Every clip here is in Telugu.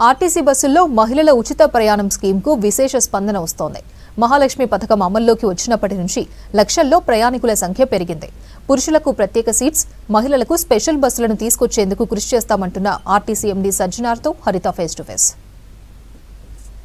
ఆర్టీసీ బస్సుల్లో మహిళల ఉచిత ప్రయాణం స్కీమ్కు విశేష స్పందన వస్తోంది. మహాలక్ష్మి పథకం అమల్లోకి వచ్చినప్పటి నుంచి లక్షల్లో ప్రయాణికుల సంఖ్య పెరిగింది. పురుషులకు ప్రత్యేక సీట్స్ మహిళలకు స్పెషల్ బస్సులను తీసుకొచ్చేందుకు కృషి చేస్తామంటున్న RTC MD సజ్జనార్తో Haritha face to face.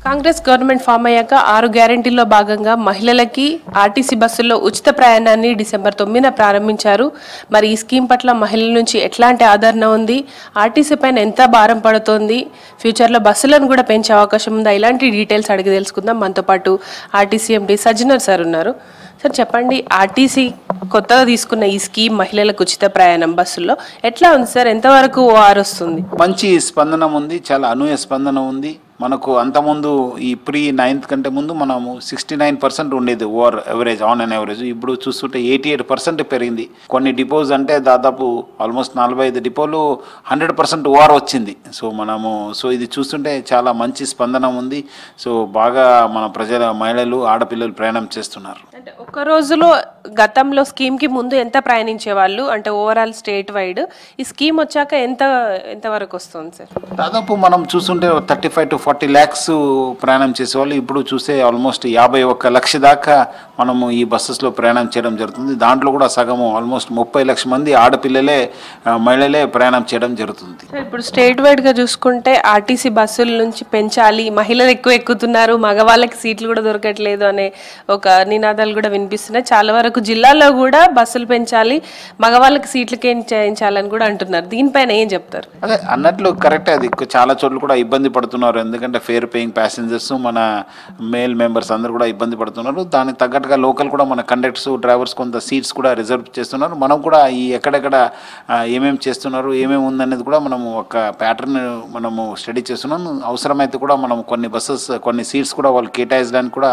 Congress government form అయ్యాక ఆరు గ్యారంటీల్లో భాగంగా మహిళలకి ఆర్టీసీ బస్సుల్లో ఉచిత ప్రయాణాన్ని డిసెంబర్ తొమ్మిదిన ప్రారంభించారు. మరి ఈ స్కీమ్ పట్ల మహిళల నుంచి ఎట్లాంటి ఆదరణ ఉంది? ఆర్టీసీ పైన ఎంత భారం పడుతోంది? ఫ్యూచర్లో బస్సులను కూడా పెంచే అవకాశం ఉందా? ఇలాంటి డీటెయిల్స్ అడిగి తెలుసుకుందాం. మనతో పాటు ఆర్టీసీ ఎండి సజ్జనర్ సార్ ఉన్నారు. సార్ చెప్పండి ఆర్టీసీ కొత్తగా తీసుకున్న ఈ స్కీమ్ మహిళలకు ఉచిత ప్రయాణం బస్సుల్లో ఎట్లా ఉంది సార్? ఎంతవరకు ఓఆర్ వస్తుంది? మంచి స్పందన ఉంది చాలా అనూహ్య స్పందన ఉంది. మనకు అంతకుముందు ఈ ప్రీ నైన్త్ కంటే ముందు మనము సిక్స్టీ నైన్ పర్సెంట్ ఉండేది over average on and average. ఇప్పుడు చూస్తుంటే ఎయిటీ ఎయిట్ పర్సెంట్ పెరిగింది. కొన్ని డిపోస్ అంటే దాదాపు ఆల్మోస్ట్ నలభై ఐదు డిపోలు హండ్రెడ్ పర్సెంట్ ఓఆర్ వచ్చింది. సో మనము సో ఇది చూస్తుంటే చాలా మంచి స్పందన ఉంది. సో బాగా మన ప్రజల మహిళలు ఆడపిల్లలు ప్రయాణం చేస్తున్నారు. అంటే ఒక రోజులో గతంలో స్కీమ్కి ముందు ఎంత ప్రయాణించే వాళ్ళు అంటే ఓవరాల్ స్టేట్ వైడ్. ఈ స్కీమ్ వచ్చాక ఎంత ఎంత వరకు వస్తుంది సార్? దాదాపు మనం చూస్తుంటే thirty five to forty lakhs ప్రయాణం చేసేవాళ్ళు. ఇప్పుడు చూస్తే ఆల్మోస్ట్ యాభై ఒక్క లక్ష దాకా మనము ఈ బస్సెస్లో ప్రయాణం చేయడం జరుగుతుంది. దాంట్లో కూడా సగము ఆల్మోస్ట్ ముప్పై లక్షల మంది ఆడపిల్లలే మహిళలే ప్రయాణం చేయడం జరుగుతుంది. ఇప్పుడు స్టేట్ వైడ్గా చూసుకుంటే ఆర్టీసీ బస్సుల నుంచి పెంచాలి. మహిళలు ఎక్కువ ఎక్కుతున్నారు. మగవాళ్ళకి సీట్లు కూడా దొరకట్లేదు అనే ఒక నినాదాలు కూడా వినిపిస్తున్నాయి. చాలా వరకు జిల్లాల్లో కూడా బస్సులు పెంచాలి. మగవాళ్ళకి సీట్లు కేటాయించాలని కూడా అంటున్నారు. దీనిపైన ఏం చెప్తారు? అదే అన్నట్లు కరెక్ట్. అది చాలా చోట్ల కూడా ఇబ్బంది పడుతున్నారు. ఎందుకంటే ఫేర్ పేయింగ్ ప్యాసింజర్స్ మన మేల్ మెంబర్స్ అందరూ కూడా ఇబ్బంది పడుతున్నారు. దానికి తగ్గట్టుగా లోకల్ కూడా మన కండక్టర్స్ డ్రైవర్స్ కొంత సీట్స్ కూడా రిజర్వ్ చేస్తున్నారు. మనం కూడా ఈ ఎక్కడెక్కడ ఏమేమి చేస్తున్నారు ఏమేమి ఉందనేది కూడా మనము ఒక ప్యాటర్న్ మనము స్టడీ చేస్తున్నాం. అవసరమైతే కూడా మనం కొన్ని బస్సెస్ కొన్ని సీట్స్ కూడా వాళ్ళు కేటాయించడానికి కూడా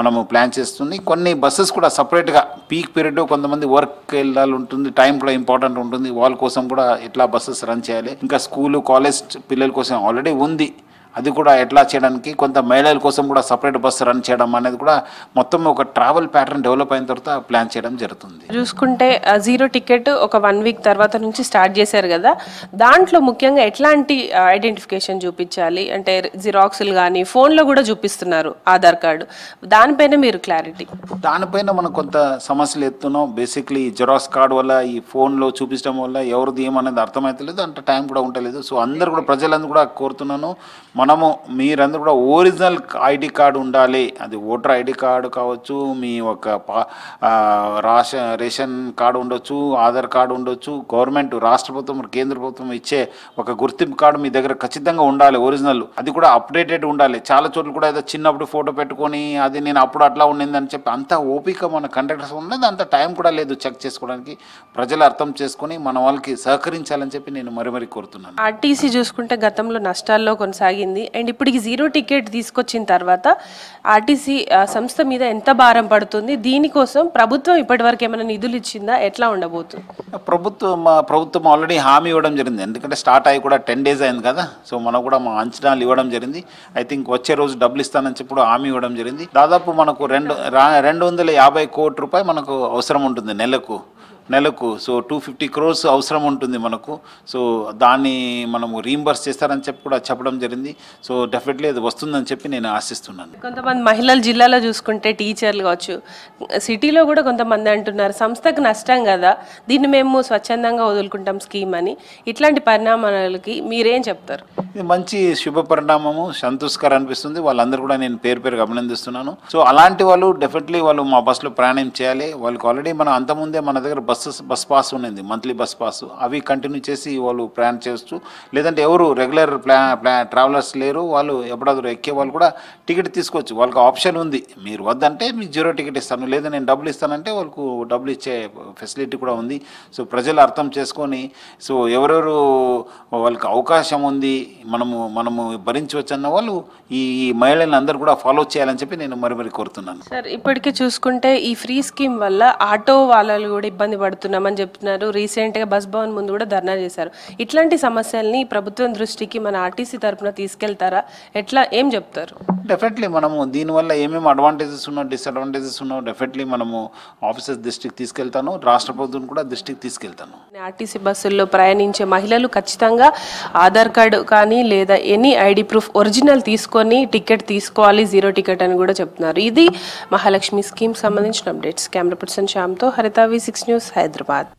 మనము ప్లాన్ చేస్తుంది. కొన్ని బస్సెస్ కూడా సపరేట్గా పీక్ పీరియడ్ కొంతమంది వర్క్ వెళ్ళాలి ఉంటుంది టైం కూడా ఇంపార్టెంట్ ఉంటుంది. వాళ్ళ కోసం కూడా ఎట్లా బస్సెస్ రన్ చేయాలి. ఇంకా స్కూలు కాలేజ్ పిల్లల కోసం ఆల్రెడీ ఉంది. అది కూడా ఎట్లా చేయడానికి కొంత మహిళల కోసం కూడా సపరేట్ బస్సు రన్ చేయడం అనేది కూడా మొత్తం ఒక ట్రావెల్ ప్యాటర్న్ డెవలప్ అయిన తర్వాత ప్లాన్ చేయడం జరుగుతుంది. చూసుకుంటే జీరో టికెట్ ఒక వన్ వీక్ తర్వాత నుంచి స్టార్ట్ చేశారు కదా. దాంట్లో ముఖ్యంగా ఎట్లాంటి ఐడెంటిఫికేషన్ చూపించాలి? అంటే జిరాక్స్లు కానీ ఫోన్లో కూడా చూపిస్తున్నారు ఆధార్ కార్డు. దానిపైన మీరు క్లారిటీ దానిపైన మనం కొంత సమస్యలు ఎత్తున్నాం. బేసిక్లీ జెరాక్స్ కార్డ్ వల్ల ఈ ఫోన్లో చూపించడం వల్ల ఎవరిది ఏమనేది అర్థమవుతలేదు అంత టైం కూడా ఉండలేదు. సో అందరు కూడా ప్రజలందరూ కూడా కోరుతున్నాను మనము మీరందరూ కూడా ఒరిజినల్ ఐడి కార్డు ఉండాలి. అది ఓటర్ ఐడి కార్డు కావచ్చు మీ ఒక పా- రేషన్ కార్డు ఉండొచ్చు ఆధార్ కార్డు ఉండొచ్చు గవర్నమెంట్ రాష్ట్ర ప్రభుత్వం కేంద్ర ప్రభుత్వం ఇచ్చే ఒక గుర్తింపు కార్డు మీ దగ్గర ఖచ్చితంగా ఉండాలి ఒరిజినల్. అది కూడా అప్డేటెడ్ ఉండాలి. చాలా చోట్ల కూడా ఏదో చిన్నప్పుడు ఫోటో పెట్టుకొని అది నేను అప్పుడు అట్లా ఉండింది అని చెప్పి అంత ఓపిక మన కండక్టర్స్ ఉన్నది. అంత టైం కూడా లేదు చెక్ చేసుకోవడానికి. ప్రజలు అర్థం చేసుకొని మన వాళ్ళకి సహకరించాలని చెప్పి నేను మరి మరి కోరుతున్నాను. ఆర్టీసీ చూసుకుంటే గతంలో నష్టాల్లో కొనసాగింది. అండ్ ఇప్పటికి జీరో టికెట్ తీసుకొచ్చిన తర్వాత ఆర్టీసీ సంస్థ మీద ఎంత భారం పడుతుంది? దీనికోసం ప్రభుత్వం ఇప్పటివరకు ఏమైనా నిధులు ఇచ్చిందా? ఎట్లా ఉండబోతుంది ప్రభుత్వం మా ప్రభుత్వం ఆల్రెడీ హామీ ఇవ్వడం జరిగింది. ఎందుకంటే స్టార్ట్ అయ్యి కూడా టెన్ డేస్ అయింది కదా. సో మనకు కూడా మా అంచనాలు ఇవ్వడం జరిగింది. ఐ థింక్ వచ్చే రోజు డబ్బులు ఇస్తానని చెప్పి హామీ ఇవ్వడం జరిగింది. దాదాపు మనకు రెండు రెండు వందల యాభై కోటి రూపాయలు మనకు అవసరం ఉంటుంది నెలకు. నెలకు. సో టూ ఫిఫ్టీ క్రోర్స్ అవసరం ఉంటుంది మనకు. సో దాన్ని మనము రీంబర్స్ చేస్తారని చెప్పి కూడా చెప్పడం జరిగింది. సో డెఫినెట్లీ అది వస్తుందని చెప్పి నేను ఆశిస్తున్నాను. కొంతమంది మహిళలు జిల్లాలో చూసుకుంటే టీచర్లు కావచ్చు సిటీలో కూడా కొంతమంది అంటున్నారు సంస్థకు నష్టం కదా దీన్ని మేము స్వచ్ఛందంగా వదులుకుంటాం స్కీమ్ అని. ఇట్లాంటి పరిణామాలకి మీరేం చెప్తారు? ఇది మంచి శుభ పరిణామము సంతోషకరం అనిపిస్తుంది. వాళ్ళందరూ కూడా నేను పేరు పేరుగా అభినందిస్తున్నాను. సో అలాంటి వాళ్ళు డెఫినెట్లీ వాళ్ళు మా బస్సులో ప్రయాణం చేయాలి. వాళ్ళకి ఆల్రెడీ మనం అంతకుముందే మన దగ్గర బస్సెస్ బస్ పాస్ ఉన్నది మంత్లీ బస్ పాస్. అవి కంటిన్యూ చేసి వాళ్ళు ప్రయాణం చేయొచ్చు లేదంటే ఎవరు రెగ్యులర్ ప్లా ప్లా ట్రావెలర్స్ లేరు వాళ్ళు ఎప్పుడాದ್ರು ఎక్కే వాళ్ళు కూడా టికెట్ తీసుకోవచ్చు. వాళ్ళకి ఆప్షన్ ఉంది. మీరు వద్దంటే మీకు జీరో టికెట్ ఇస్తాను లేదా నేను డబ్బులు ఇస్తానంటే వాళ్ళకు డబ్బులు ఇచ్చే ఫెసిలిటీ కూడా ఉంది. సో ప్రజలు అర్థం చేసుకొని సో ఎవరెవరు వాళ్ళకి అవకాశం ఉంది మనము మనము భరించవచ్చు అన్న వాళ్ళు ఈ ఈ మహిళలను అందరూ కూడా ఫాలో చేయాలని చెప్పి నేను మరి మరి కోరుతున్నాను. సార్ ఇప్పటికీ చూసుకుంటే ఈ ఫ్రీ స్కీమ్ వల్ల ఆటో వాళ్ళు కూడా ఇబ్బంది పడుతున్నామని చెప్తున్నారు. రీసెంట్గా బస్ భవన్ ముందు కూడా ధర్నా చేశారు. ఇట్లాంటి సమస్యల్ని ప్రభుత్వం దృష్టికి మన ఆర్టీసీ తరపున తీసుకెళ్తారా? ఎట్లా ఏం చెప్తారు? డెఫినెట్లీ మనము దీనివల్ల ఏమేమి అడ్వాంటేజెస్ ఉన్నో డిసడ్వాంటేజెస్ ఉన్నో డెఫినెట్లీ మనము ఆఫీసర్స్ దృష్టికి తీసుకెళ్తాను. రాష్ట్ర ప్రభుత్వం కూడా దృష్టికి తీసుకెళ్తాను. ఆర్టీసీ బస్సుల్లో ప్రయాణించే మహిళలు ఖచ్చితంగా ఆధార్ కార్డు కానీ లేదా ఎనీ ఐడి ప్రూఫ్ ఒరిజినల్ తీసుకొని టికెట్ తీసుకోవాలి జీరో టికెట్ అని కూడా చెప్తున్నారు. ఇది మహాలక్ష్మి స్కీమ్ సంబంధించిన updates. Camera person శ్యామ్తో Haritha V six news. Hyderabad.